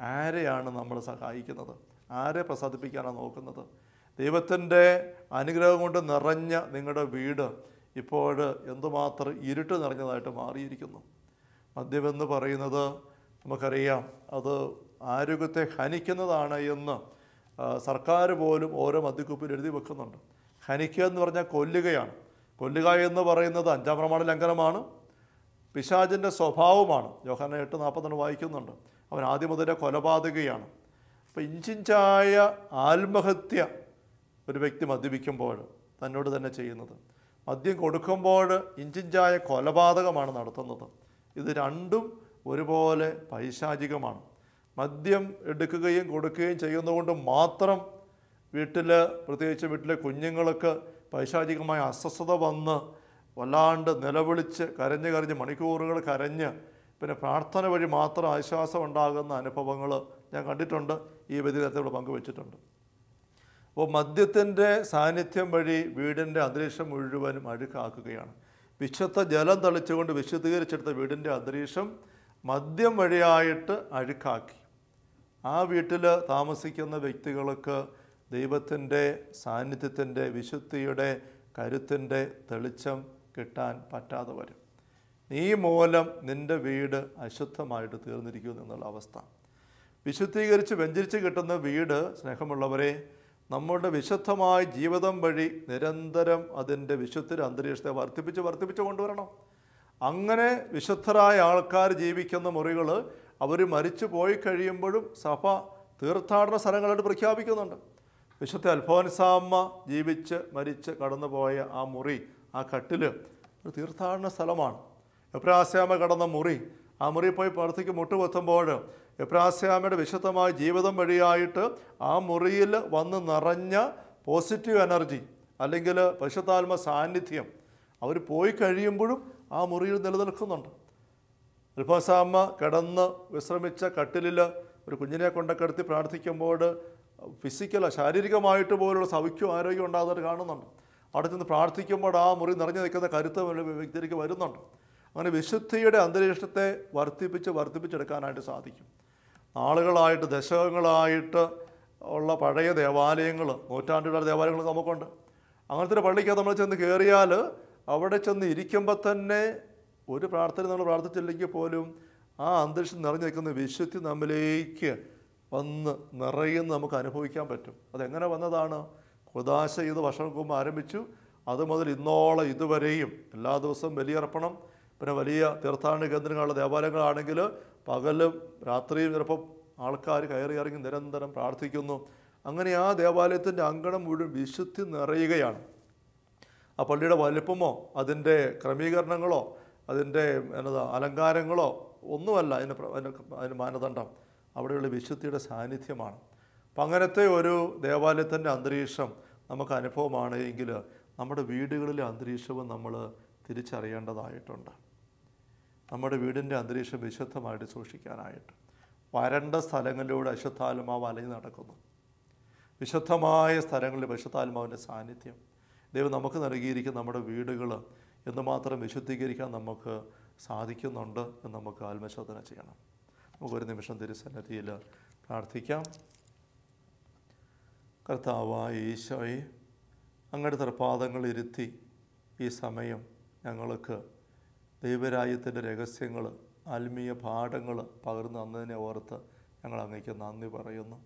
ആരെയാണ് നമ്മൾ സഹായിക്കുന്നത്? ആരെ പ്രസാദിപ്പിക്കാനാണ് നോക്കുന്നത്? ദൈവത്തിന്റെ അനുഗ്രഹം കൊണ്ട് നിറഞ്ഞ നിങ്ങളുടെ വീട് ഇപ്പോൾ എന്തുമാത്രം ഇരുട്ട് നിറഞ്ഞതായിട്ട് മാറിയിരിക്കുന്നു. മദ്യമെന്ന് പറയുന്നത് നമുക്കറിയാം അത് ആരോഗ്യത്തെ ഹനിക്കുന്നതാണ് എന്ന് സർക്കാർ പോലും ഓരോ മദ്യക്കുപ്പിൽ എഴുതി വെക്കുന്നുണ്ട്. ഹനിക്കുക എന്ന് പറഞ്ഞാൽ കൊല്ലുകയാണ്. കൊല്ലുക എന്ന് പറയുന്നത് അഞ്ചാം പ്രമാണ ലംഘനമാണ് പിശാചിന്റെ സ്വഭാവമാണ് യോഹന എട്ട് നാൽപ്പത്തൊന്ന് വായിക്കുന്നുണ്ട്. അവൻ ആദ്യം മുതലേ കൊലപാതകയാണ്. അപ്പോൾ ഇഞ്ചിഞ്ചായ ആത്മഹത്യ ഒരു വ്യക്തി മദ്യപിക്കുമ്പോൾ തന്നോട് തന്നെ ചെയ്യുന്നത്. മദ്യം കൊടുക്കുമ്പോൾ ഇഞ്ചിഞ്ചായ കൊലപാതകമാണ് നടത്തുന്നത്. ഇത് രണ്ടും ഒരുപോലെ പൈശാചികമാണ്. മദ്യം എടുക്കുകയും കൊടുക്കുകയും ചെയ്യുന്നതുകൊണ്ട് മാത്രം വീട്ടിൽ പ്രത്യേകിച്ച് വീട്ടിലെ കുഞ്ഞുങ്ങൾക്ക് പൈശാചികമായ അസ്വസ്ഥത വന്ന് വല്ലാണ്ട് നിലവിളിച്ച് കരഞ്ഞ് കരഞ്ഞ് മണിക്കൂറുകൾ കരഞ്ഞ് പിന്നെ പ്രാർത്ഥന വഴി മാത്രം ആശ്വാസം ഉണ്ടാകുന്ന അനുഭവങ്ങൾ ഞാൻ കണ്ടിട്ടുണ്ട്. ഈ വ്യതിരത്തോട് പങ്കുവച്ചിട്ടുണ്ട്. അപ്പോൾ മദ്യത്തിന്റെ സാന്നിധ്യം വഴി വീടിന്റെ അന്തരീക്ഷം മുഴുവനും അഴുക്കാക്കുകയാണ്. വിശുദ്ധ ജലം തളിച്ചുകൊണ്ട് വിശുദ്ധീകരിച്ചെടുത്ത വീടിന്റെ അന്തരീക്ഷം മദ്യം വഴിയായിട്ട് അഴുക്കാക്കി. ആ വീട്ടിൽ താമസിക്കുന്ന വ്യക്തികൾക്ക് ദൈവത്തിന്റെ സാന്നിധ്യത്തിന്റെ വിശുദ്ധിയുടെ കരുത്തിന്റെ തെളിച്ചം കിട്ടാൻ പറ്റാതെ വരും. നീ മൂലം നിന്റെ വീട് അശുദ്ധമായിട്ട് തീർന്നിരിക്കുന്നു എന്നുള്ള അവസ്ഥ. വിശുദ്ധീകരിച്ച് വെഞ്ചരിച്ച് കിട്ടുന്ന വീട് സ്നേഹമുള്ളവരെ നമ്മുടെ വിശുദ്ധമായ ജീവിതം വഴി നിരന്തരം അതിന്റെ വിശുദ്ധ അന്തരീക്ഷത്തെ വർദ്ധിപ്പിച്ച് വർദ്ധിപ്പിച്ച് കൊണ്ടുവരണം. അങ്ങനെ വിശുദ്ധരായ ആൾക്കാർ ജീവിക്കുന്ന മുറികൾ അവർ മരിച്ചു പോയി കഴിയുമ്പോഴും സഭ തീർത്ഥാടന സ്ഥലങ്ങളായിട്ട് പ്രഖ്യാപിക്കുന്നുണ്ട്. വിശുദ്ധ അൽഫോൻസാമ്മ ജീവിച്ച് മരിച്ച് കടന്നുപോയ ആ മുറി ആ കട്ടിൽ ഒരു തീർത്ഥാടന സ്ഥലമാണ്. എപ്രാസ്യാമ കടന്ന മുറി ആ മുറിയിൽ പോയി പ്രാർത്ഥിക്ക് മുട്ടുകൊത്തുമ്പോൾ എബ്രാസ്യാമയുടെ വിശുദ്ധമായ ജീവിതം വഴിയായിട്ട് ആ മുറിയിൽ വന്ന് നിറഞ്ഞ പോസിറ്റീവ് എനർജി അല്ലെങ്കിൽ പരിശുദ്ധാത്മ സാന്നിധ്യം അവർ പോയി കഴിയുമ്പോഴും ആ മുറിയിൽ നിലനിൽക്കുന്നുണ്ട്. അൽഫാസാമ്മ കിടന്ന് വിശ്രമിച്ച കട്ടിലിൽ ഒരു കുഞ്ഞിനെ കൊണ്ടൊക്കെടുത്തി പ്രാർത്ഥിക്കുമ്പോൾ ഫിസിക്കൽ ശാരീരികമായിട്ട് പോലുള്ള സൗഖ്യവും ആരോഗ്യം ഉണ്ടാകുന്നവർ കാണുന്നുണ്ട്. അവിടെ ചെന്ന് പ്രാർത്ഥിക്കുമ്പോൾ ആ മുറി നിറഞ്ഞു നിൽക്കുന്ന കരുത്ത് വ്യക്തിക്ക് വരുന്നുണ്ട്. അങ്ങനെ വിശുദ്ധിയുടെ അന്തരീക്ഷത്തെ വർദ്ധിപ്പിച്ച് വർദ്ധിപ്പിച്ചെടുക്കാനായിട്ട് സാധിക്കും. ആളുകളായിട്ട് ദശകങ്ങളായിട്ട് ഉള്ള പഴയ ദേവാലയങ്ങൾ നൂറ്റാണ്ടുകളുടെ ദേവാലയങ്ങൾ നമുക്കുണ്ട്. അങ്ങനത്തെ ഒരു പള്ളിക്കകത്ത് നമ്മൾ ചെന്ന് കയറിയാൽ അവിടെ ചെന്ന് ഇരിക്കുമ്പോൾ തന്നെ ഒരു പ്രാർത്ഥന നമ്മൾ പ്രാർത്ഥിച്ചില്ലെങ്കിൽ പോലും ആ അന്തരീക്ഷം നിറഞ്ഞു നിൽക്കുന്ന വിശുദ്ധി നമ്മിലേക്ക് വന്ന് നിറയുന്ന നമുക്ക് അനുഭവിക്കാൻ പറ്റും. അതെങ്ങനെ വന്നതാണ്? കുദാശ ഇത് വർഷം മുമ്പ് ആരംഭിച്ചു. അത് മുതൽ ഇന്നോളം ഇതുവരെയും എല്ലാ ദിവസവും ബലിയർപ്പണം പിന്നെ വലിയ തീർത്ഥാടന കേന്ദ്രങ്ങളുള്ള ദേവാലയങ്ങളാണെങ്കിൽ പകലും രാത്രിയും ചിലപ്പം ആൾക്കാർ കയറി ഇറങ്ങി നിരന്തരം പ്രാർത്ഥിക്കുന്നു. അങ്ങനെ ആ ദേവാലയത്തിന്റെ അങ്കണം മുഴുവൻ വിശുദ്ധി നിറയുകയാണ്. ആ പള്ളിയുടെ വലിപ്പമോ അതിന്റെ ക്രമീകരണങ്ങളോ അതിന്റെ എന്നതാ അലങ്കാരങ്ങളോ ഒന്നുമല്ല അതിന് അതിന് മാനദണ്ഡം. അവിടെയുള്ള വിശുദ്ധിയുടെ സാന്നിധ്യമാണ്. അപ്പം അങ്ങനത്തെ ഒരു ദേവാലയത്തിന്റെ അന്തരീക്ഷം നമുക്ക് അനുഭവമാണ് എങ്കിൽ നമ്മുടെ വീടുകളിലെ അന്തരീക്ഷവും നമ്മൾ തിരിച്ചറിയേണ്ടതായിട്ടുണ്ട്. നമ്മുടെ വീടിന്റെ അന്തരീക്ഷം വിശുദ്ധമായിട്ട് സൂക്ഷിക്കാനായിട്ട്. വരണ്ട സ്ഥലങ്ങളിലൂടെ അശുദ്ധാത്മാവ് അലഞ്ഞു നടക്കുന്നു. വിശുദ്ധമായ സ്ഥലങ്ങളിൽ പരിശുദ്ധാത്മാവിന്റെ സാന്നിധ്യം. ദൈവം നമുക്ക് നൽകിയിരിക്കുന്ന നമ്മുടെ വീടുകൾ എന്തുമാത്രം വിശുദ്ധീകരിക്കാൻ നമുക്ക് സാധിക്കുന്നുണ്ട് എന്ന് നമുക്ക് ആത്മശോധന ചെയ്യണം. നമുക്കൊരു നിമിഷം തിരുസന്നിധിയിൽ പ്രാർത്ഥിക്കാം. കർത്താവായ ഈശോയെ അങ്ങയുടെ തൃപ്പാദങ്ങൾ ഇരുത്തി ഈ സമയം ഞങ്ങൾക്ക് ദൈവരാജ്യത്തിന്റെ രഹസ്യങ്ങൾ ആത്മീയ പാഠങ്ങൾ പകർന്നു തന്നതിനെ ഓർത്ത് ഞങ്ങൾ അങ്ങേക്ക് നന്ദി പറയുന്നു.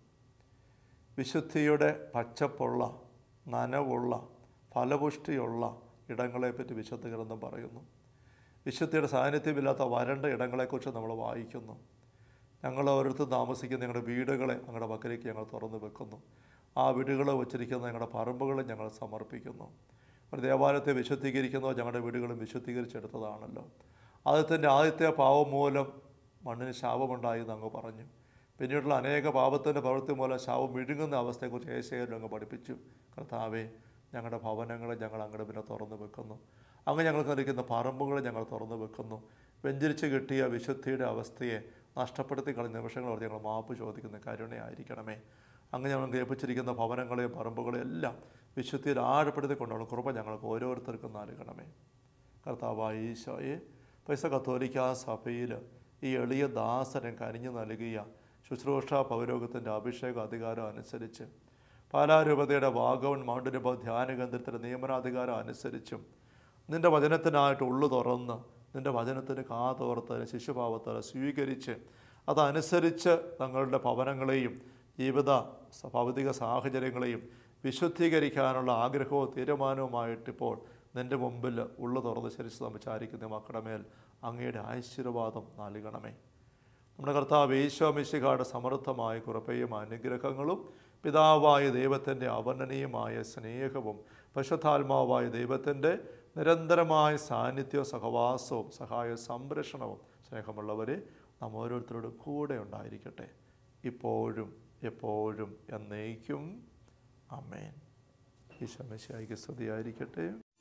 വിശുദ്ധിയുടെ പച്ചപ്പുള്ള നനവുള്ള ഫലപുഷ്ടിയുള്ള ഇടങ്ങളെപ്പറ്റി വിശുദ്ധ ഗ്രന്ഥം പറയുന്നു. വിശുദ്ധിയുടെ സാന്നിധ്യമില്ലാത്ത വരണ്ട ഇടങ്ങളെക്കുറിച്ച് നമ്മൾ വായിക്കുന്നു. ഞങ്ങൾ ഓരോരുത്തർ താമസിക്കുന്ന ഞങ്ങളുടെ വീടുകളെ ഞങ്ങളുടെ പക്കലേക്ക് ഞങ്ങൾ തുറന്നു വെക്കുന്നു. ആ വീടുകൾ വച്ചിരിക്കുന്ന ഞങ്ങളുടെ പറമ്പുകളെ ഞങ്ങൾ സമർപ്പിക്കുന്നു. ഒരു ദേവാലയത്തെ വിശുദ്ധീകരിക്കുന്നോ ഞങ്ങളുടെ വീടുകളും വിശുദ്ധീകരിച്ചെടുത്തതാണല്ലോ. ആദ്യത്തിന്റെ ആദ്യത്തെ പാവം മൂലം മണ്ണിന് ശാപമുണ്ടായി എന്ന് അങ്ങ് പറഞ്ഞു. പിന്നീടുള്ള അനേക പാപത്തിന്റെ പ്രവൃത്തി മൂലം ശാപം വിഴുങ്ങുന്ന അവസ്ഥയെക്കുറിച്ച് ഏശയിലും അങ്ങ് പഠിപ്പിച്ചു. കർത്താവേ ഞങ്ങളുടെ ഭവനങ്ങളെ ഞങ്ങൾ അങ്ങയുടെ പിന്നെ തുറന്നു വെക്കുന്നു. അങ്ങ് ഞങ്ങൾക്ക് നൽകുന്ന പറമ്പുകൾ ഞങ്ങൾ തുറന്നു വെക്കുന്നു. വെഞ്ചരിച്ച് കിട്ടിയ വിശുദ്ധിയുടെ അവസ്ഥയെ നഷ്ടപ്പെടുത്തി കളഞ്ഞ നിമിഷങ്ങളോട് ഞങ്ങൾ മാപ്പ് ചോദിക്കുന്ന കരുണയായിരിക്കണമേ. അങ്ങ് ഞങ്ങൾ ഏൽപ്പിച്ചിരിക്കുന്ന ഭവനങ്ങളെയും പറമ്പുകളെ എല്ലാം വിശുദ്ധിയിൽ ആഴപ്പെടുത്തി കൊണ്ടുള്ള കൃപ ഞങ്ങൾക്ക് ഓരോരുത്തർക്കും നൽകണമേ. കർത്താവായ ഈശോയെ പൈസ കത്തോലിക്ക സഭയിൽ ഈ എളിയ ദാസനെ കനിഞ്ഞു നൽകിയ ശുശ്രൂഷ പൗരോഗത്തിന്റെ അഭിഷേക അധികാരം അനുസരിച്ച് പാലാരൂപതയുടെ വാഗവൺ മൗണ്ടിനുപ ധ്യാന കേന്ദ്രത്തിന്റെ നിയമനാധികാരം അനുസരിച്ചും നിന്റെ വചനത്തിനായിട്ട് ഉള്ളു തുറന്ന് നിന്റെ വചനത്തിന് കാതോർത്ത് ശിശുഭാവത്തിൽ സ്വീകരിച്ച് അതനുസരിച്ച് തങ്ങളുടെ ഭവനങ്ങളെയും ജീവിത ഭൗതിക സാഹചര്യങ്ങളെയും വിശുദ്ധീകരിക്കാനുള്ള ആഗ്രഹവും തീരുമാനവുമായിട്ടിപ്പോൾ നിന്റെ മുമ്പിൽ ഉള്ളു തുറന്ന് ശരിച്ച് സംസാരിക്കുന്ന മക്കളുടെ അങ്ങയുടെ ആശീർവാദം നൽകണമേ. നമ്മുടെ കർത്താവ് ഈശോമിശിഖാട് സമൃദ്ധമായ കുറപ്പയും അനുഗ്രഹങ്ങളും പിതാവായ ദൈവത്തിന്റെ അവർണനീയമായ സ്നേഹവും പശുദ്ധാത്മാവായ ദൈവത്തിന്റെ നിരന്തരമായ സാന്നിധ്യവും സഹവാസവും സഹായ സംരക്ഷണവും സ്നേഹമുള്ളവർ നാം ഓരോരുത്തരോട് കൂടെ ഉണ്ടായിരിക്കട്ടെ. ഇപ്പോഴും എപ്പോഴും എന്നേക്കും. അമേൻ ഈശോമിശിഹായിക്ക് സ്തുതിയായിരിക്കട്ടെ.